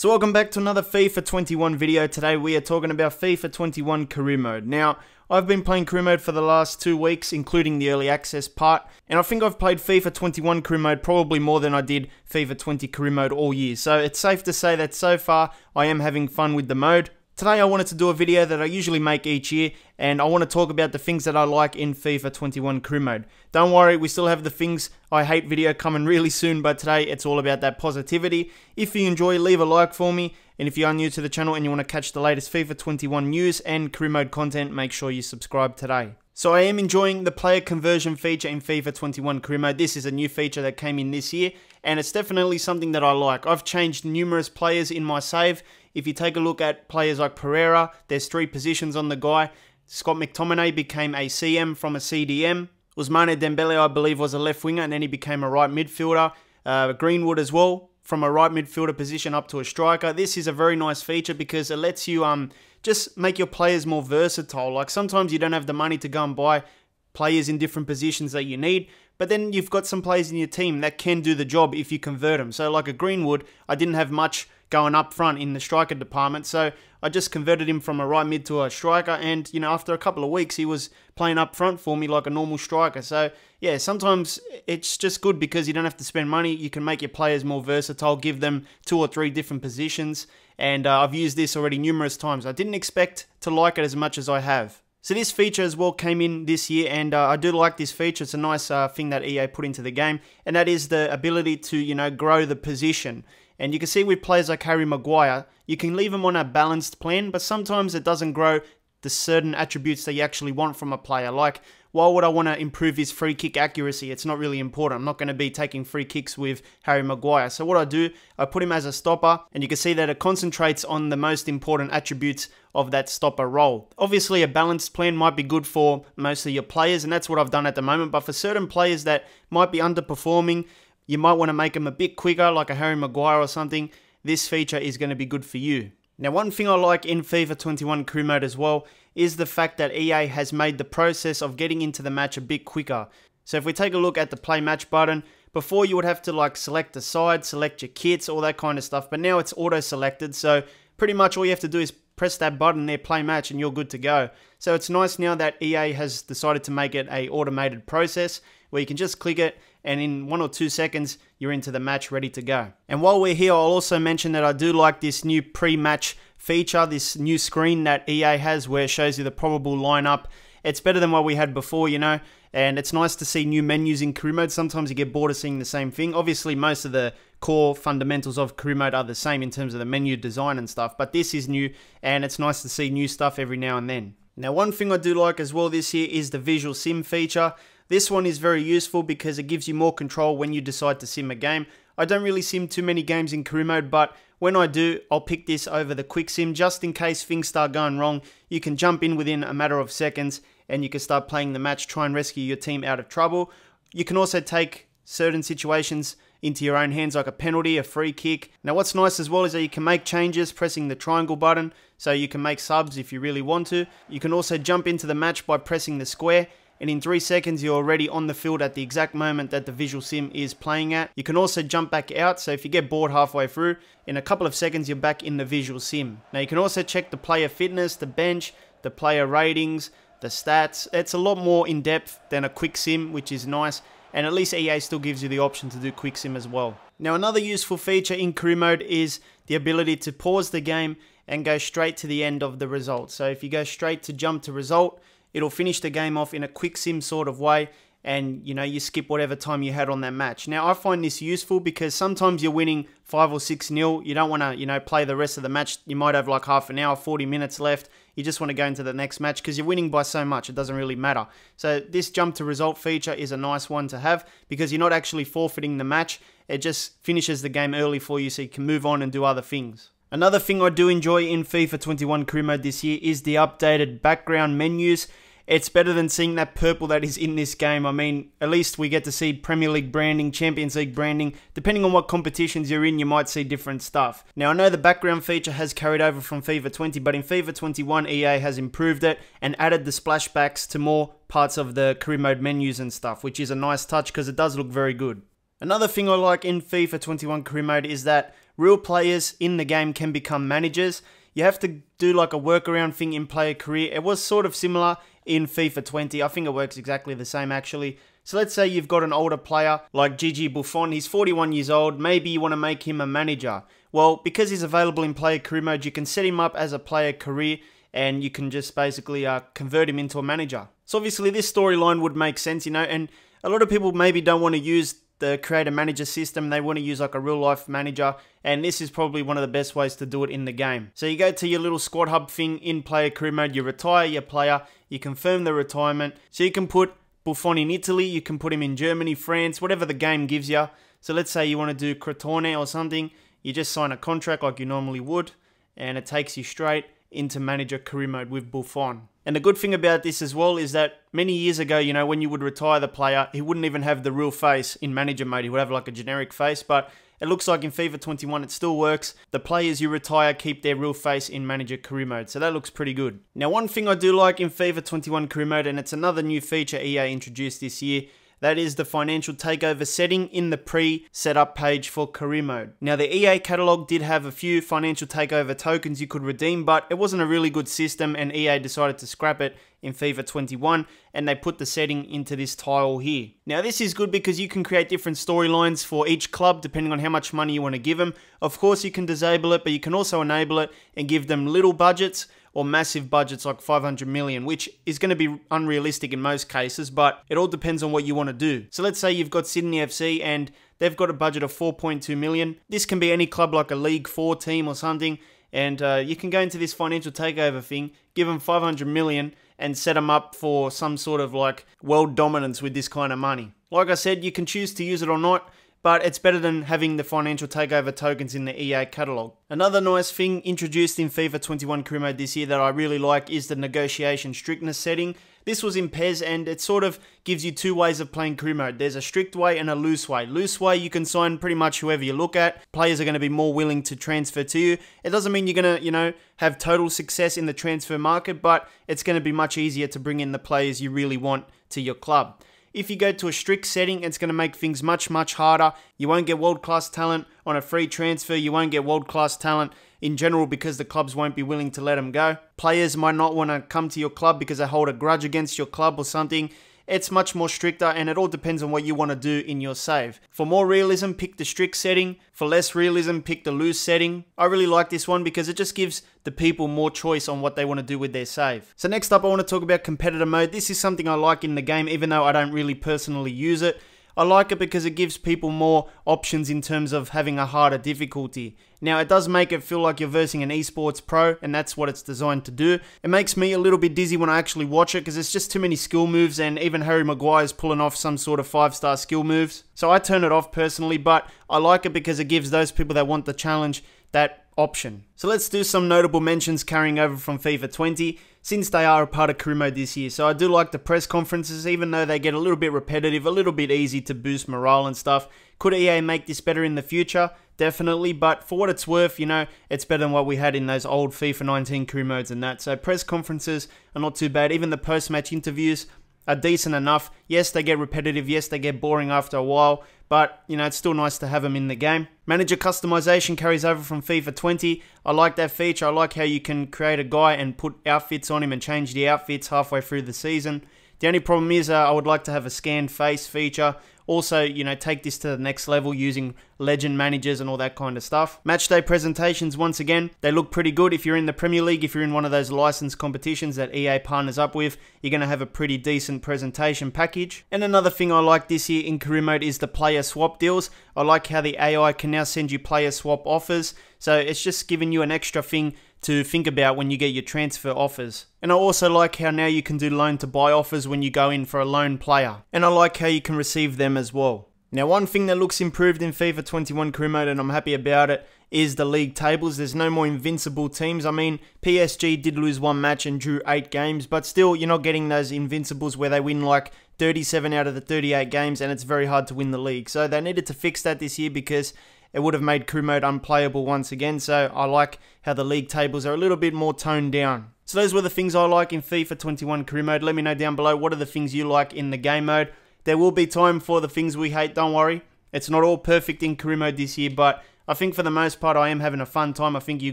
So welcome back to another FIFA 21 video. Today we are talking about FIFA 21 career mode. Now, I've been playing career mode for the last two weeks, including the early access part, and I think I've played FIFA 21 career mode probably more than I did FIFA 20 career mode all year. So it's safe to say that so far I am having fun with the mode. Today I wanted to do a video that I usually make each year and I want to talk about the things that I like in FIFA 21 crew mode. Don't worry, we still have the things I hate video coming really soon, but today it's all about that positivity. If you enjoy, leave a like for me, and if you are new to the channel and you want to catch the latest FIFA 21 news and crew mode content, make sure you subscribe today. So I am enjoying the player conversion feature in FIFA 21 career mode. This is a new feature that came in this year and it's definitely something that I like. I've changed numerous players in my save. If you take a look at players like Pereira, there's three positions on the guy. Scott McTominay became a CM from a CDM. Ousmane Dembele, I believe, was a left winger and then he became a right midfielder. Uh, Greenwood as well, from a right midfielder position up to a striker. This is a very nice feature because it lets you um just make your players more versatile. Like sometimes you don't have the money to go and buy players in different positions that you need, but then you've got some players in your team that can do the job if you convert them. So like a Greenwood, I didn't have much going up front in the striker department. So I just converted him from a right mid to a striker. And, you know, after a couple of weeks, he was playing up front for me like a normal striker. So, yeah, sometimes it's just good because you don't have to spend money. You can make your players more versatile, give them two or three different positions. And uh, I've used this already numerous times. I didn't expect to like it as much as I have. So this feature as well came in this year, and uh, I do like this feature. It's a nice uh, thing that EA put into the game, and that is the ability to, you know, grow the position. And you can see with players like Harry Maguire, you can leave them on a balanced plan, but sometimes it doesn't grow the certain attributes that you actually want from a player. Like, why would I want to improve his free kick accuracy? It's not really important. I'm not going to be taking free kicks with Harry Maguire. So what I do, I put him as a stopper, and you can see that it concentrates on the most important attributes of that stopper role. Obviously, a balanced plan might be good for most of your players, and that's what I've done at the moment. But for certain players that might be underperforming, you might want to make them a bit quicker, like a Harry Maguire or something. This feature is going to be good for you. Now, one thing I like in FIFA 21 Crew Mode as well is the fact that EA has made the process of getting into the match a bit quicker. So if we take a look at the play match button, before you would have to like select the side, select your kits, all that kind of stuff, but now it's auto selected. So pretty much all you have to do is press that button there, play match, and you're good to go. So it's nice now that EA has decided to make it a automated process where you can just click it and in one or two seconds you're into the match ready to go. And while we're here, I'll also mention that I do like this new pre-match feature, this new screen that EA has where it shows you the probable lineup. It's better than what we had before, you know, and it's nice to see new menus in career mode. Sometimes you get bored of seeing the same thing. Obviously, most of the core fundamentals of career mode are the same in terms of the menu design and stuff, but this is new and it's nice to see new stuff every now and then. Now, one thing I do like as well this year is the visual sim feature. This one is very useful because it gives you more control when you decide to sim a game. I don't really sim too many games in career mode, but when I do, I'll pick this over the quick sim just in case things start going wrong. You can jump in within a matter of seconds and you can start playing the match, try and rescue your team out of trouble. You can also take certain situations into your own hands like a penalty, a free kick. Now what's nice as well is that you can make changes pressing the triangle button so you can make subs if you really want to. You can also jump into the match by pressing the square and in 3 seconds you're already on the field at the exact moment that the visual sim is playing at. You can also jump back out, so if you get bored halfway through, in a couple of seconds you're back in the visual sim. Now you can also check the player fitness, the bench, the player ratings, the stats. It's a lot more in depth than a quick sim, which is nice, and at least EA still gives you the option to do quick sim as well. Now another useful feature in career mode is the ability to pause the game and go straight to the end of the result. So if you go straight to jump to result, it'll finish the game off in a quick sim sort of way and you know you skip whatever time you had on that match. Now I find this useful because sometimes you're winning five or six nil. You don't want to you know play the rest of the match. You might have like half an hour, 40 minutes left. You just want to go into the next match because you're winning by so much. It doesn't really matter. So this jump to result feature is a nice one to have because you're not actually forfeiting the match. It just finishes the game early for you so you can move on and do other things. Another thing I do enjoy in FIFA 21 career mode this year is the updated background menus. It's better than seeing that purple that is in this game. I mean, at least we get to see Premier League branding, Champions League branding. Depending on what competitions you're in, you might see different stuff. Now, I know the background feature has carried over from FIFA 20, but in FIFA 21, EA has improved it and added the splashbacks to more parts of the career mode menus and stuff, which is a nice touch because it does look very good. Another thing I like in FIFA 21 career mode is that real players in the game can become managers. You have to do like a workaround thing in player career. It was sort of similar in FIFA 20. I think it works exactly the same actually. So let's say you've got an older player like Gigi Buffon. He's 41 years old. Maybe you want to make him a manager. Well, because he's available in player career mode, you can set him up as a player career and you can just basically uh, convert him into a manager. So obviously this storyline would make sense, you know, and a lot of people maybe don't want to use the creator manager system. They want to use like a real life manager, and this is probably one of the best ways to do it in the game. So you go to your little squad hub thing in player career mode, you retire your player, you confirm the retirement. So you can put Buffon in Italy, you can put him in Germany, France, whatever the game gives you. So let's say you want to do Crotone or something, you just sign a contract like you normally would, and it takes you straight into manager career mode with Buffon. And the good thing about this as well is that many years ago, you know, when you would retire the player, he wouldn't even have the real face in manager mode. He would have like a generic face, but it looks like in FIFA 21 it still works. The players you retire keep their real face in manager career mode, so that looks pretty good. Now, one thing I do like in FIFA 21 career mode, and it's another new feature EA introduced this year, that is the financial takeover setting in the pre-setup page for career mode. Now the EA catalog did have a few financial takeover tokens you could redeem, but it wasn't a really good system and EA decided to scrap it in FIFA 21 and they put the setting into this tile here. Now this is good because you can create different storylines for each club depending on how much money you want to give them. Of course you can disable it but you can also enable it and give them little budgets or massive budgets like 500 million, which is going to be unrealistic in most cases, but it all depends on what you want to do. So let's say you've got Sydney FC and they've got a budget of 4.2 million. This can be any club like a League 4 team or something, and uh, you can go into this financial takeover thing, give them 500 million, and set them up for some sort of like world dominance with this kind of money. Like I said, you can choose to use it or not but it's better than having the financial takeover tokens in the EA catalog. Another nice thing introduced in FIFA 21 career mode this year that I really like is the negotiation strictness setting. This was in PES and it sort of gives you two ways of playing career mode. There's a strict way and a loose way. Loose way, you can sign pretty much whoever you look at. Players are going to be more willing to transfer to you. It doesn't mean you're going to, you know, have total success in the transfer market, but it's going to be much easier to bring in the players you really want to your club. If you go to a strict setting, it's going to make things much, much harder. You won't get world class talent on a free transfer. You won't get world class talent in general because the clubs won't be willing to let them go. Players might not want to come to your club because they hold a grudge against your club or something. It's much more stricter and it all depends on what you want to do in your save. For more realism, pick the strict setting. For less realism, pick the loose setting. I really like this one because it just gives the people more choice on what they want to do with their save. So next up, I want to talk about competitor mode. This is something I like in the game even though I don't really personally use it. I like it because it gives people more options in terms of having a harder difficulty. Now, it does make it feel like you're versing an esports pro, and that's what it's designed to do. It makes me a little bit dizzy when I actually watch it because it's just too many skill moves, and even Harry Maguire's pulling off some sort of five star skill moves. So I turn it off personally, but I like it because it gives those people that want the challenge that option. So let's do some notable mentions carrying over from FIFA 20 since they are a part of mode this year. So I do like the press conferences, even though they get a little bit repetitive, a little bit easy to boost morale and stuff. Could EA make this better in the future? Definitely, but for what it's worth, you know, it's better than what we had in those old FIFA 19 career modes and that. So press conferences are not too bad. Even the post-match interviews are decent enough. Yes, they get repetitive. Yes, they get boring after a while, but you know, it's still nice to have them in the game. Manager customization carries over from FIFA 20. I like that feature. I like how you can create a guy and put outfits on him and change the outfits halfway through the season. The only problem is uh, I would like to have a scanned face feature also, you know, take this to the next level using legend managers and all that kind of stuff. Matchday presentations, once again, they look pretty good. If you're in the Premier League, if you're in one of those licensed competitions that EA partners up with, you're going to have a pretty decent presentation package. And another thing I like this year in career mode is the player swap deals. I like how the AI can now send you player swap offers. So it's just giving you an extra thing to think about when you get your transfer offers. And I also like how now you can do loan to buy offers when you go in for a loan player. And I like how you can receive them as well. Now one thing that looks improved in FIFA 21 career mode and I'm happy about it is the league tables. There's no more invincible teams. I mean, PSG did lose one match and drew eight games, but still, you're not getting those invincibles where they win like 37 out of the 38 games and it's very hard to win the league. So they needed to fix that this year because it would have made crew mode unplayable once again. So I like how the league tables are a little bit more toned down. So those were the things I like in FIFA 21 career mode. Let me know down below what are the things you like in the game mode. There will be time for the things we hate, don't worry. It's not all perfect in career mode this year, but I think for the most part, I am having a fun time. I think you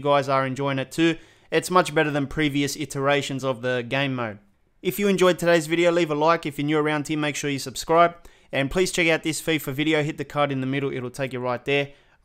guys are enjoying it too. It's much better than previous iterations of the game mode. If you enjoyed today's video, leave a like. If you're new around here, make sure you subscribe. And please check out this FIFA video. Hit the card in the middle, it'll take you right there.